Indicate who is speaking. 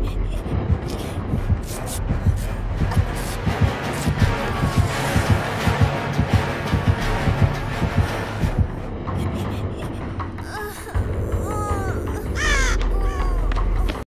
Speaker 1: よし。